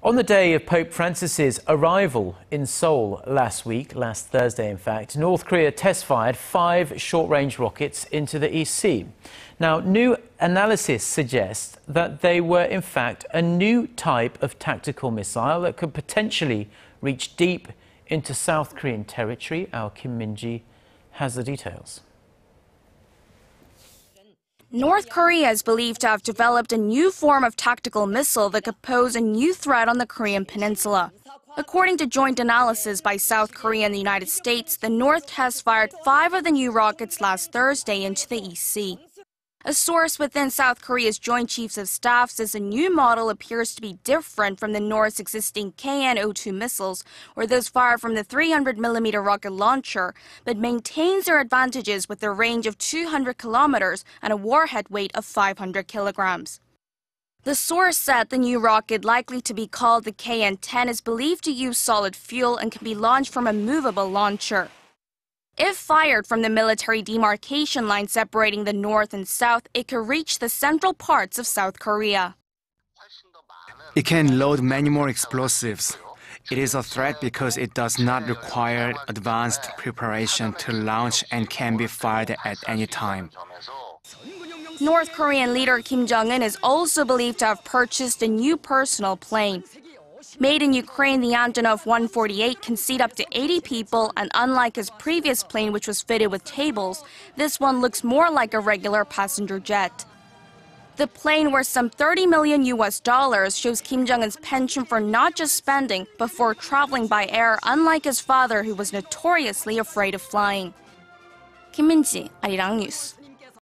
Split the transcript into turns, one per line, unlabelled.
On the day of Pope Francis's arrival in Seoul last week, last Thursday in fact, North Korea test fired five short range rockets into the East Sea. Now, new analysis suggests that they were in fact a new type of tactical missile that could potentially reach deep into South Korean territory. Our Kim Min-ji has the details.
North Korea is believed to have developed a new form of tactical missile that could pose a new threat on the Korean peninsula. According to joint analysis by South Korea and the United States, the North test fired five of the new rockets last Thursday into the East Sea. A source within South Korea's Joint Chiefs of Staff says the new model appears to be different from the North's existing KN-02 missiles or those fired from the 300mm rocket launcher, but maintains their advantages with a range of 200 kilometers and a warhead weight of 500 kilograms. The source said the new rocket, likely to be called the KN-10, is believed to use solid fuel and can be launched from a movable launcher. If fired from the military demarcation line separating the north and south, it could reach the central parts of South Korea.
It can load many more explosives. It is a threat because it does not require advanced preparation to launch and can be fired at any time.
North Korean leader Kim Jong un is also believed to have purchased a new personal plane. Made in Ukraine, the Antonov 148 can seat up to 80 people, and unlike his previous plane, which was fitted with tables, this one looks more like a regular passenger jet. The plane, worth some 30 million US dollars, shows Kim Jong un's penchant for not just spending, but for traveling by air, unlike his father, who was notoriously afraid of flying. Kim Min-ji, Arirang News.